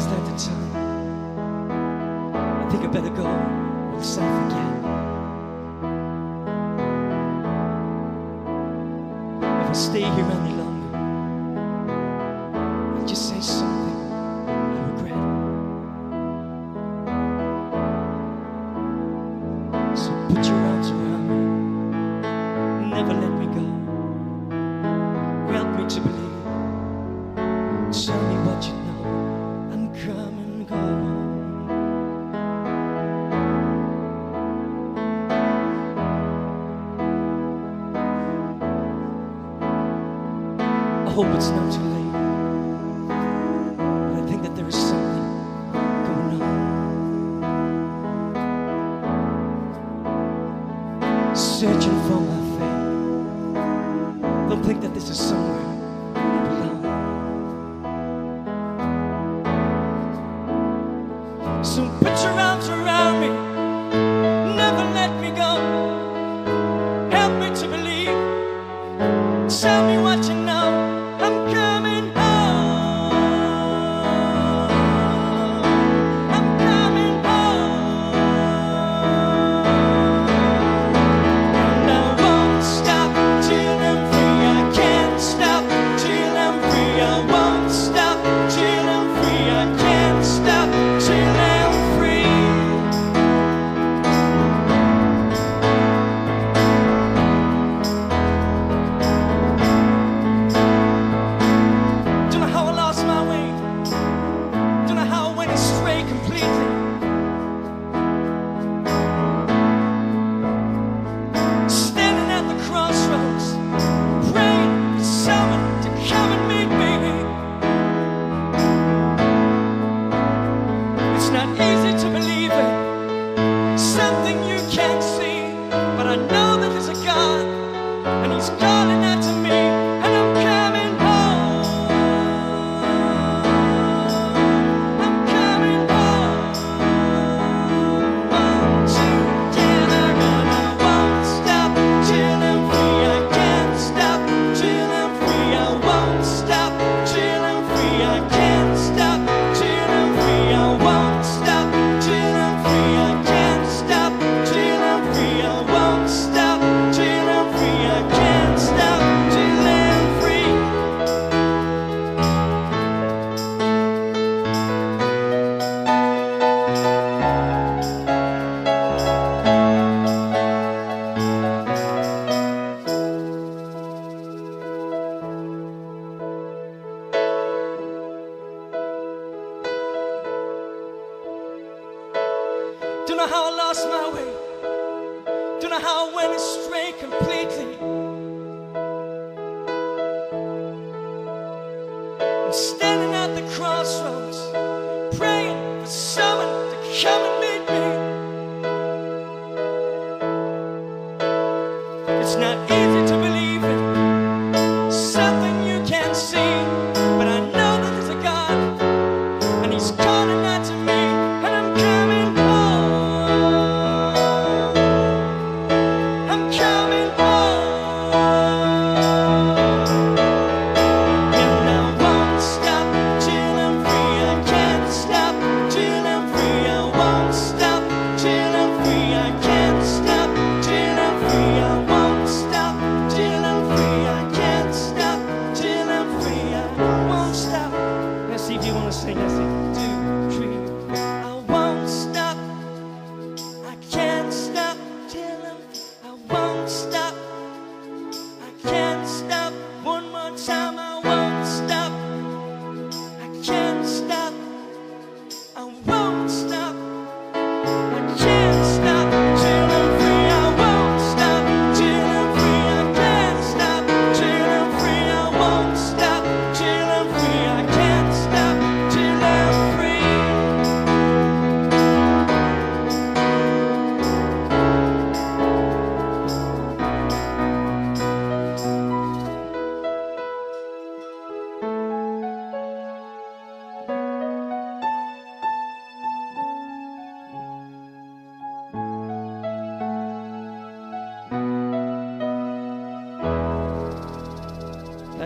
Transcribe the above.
is not the time. I think I better go myself again. If I stay here any longer I'll just say something I regret. So put your arms around me, never let me go. Help me to believe. I hope it's not too late. But I think that there is something going on. Searching for my faith. Don't think that this is somewhere. Don't know how I lost my way. Don't know how I went astray completely. you want to sing us?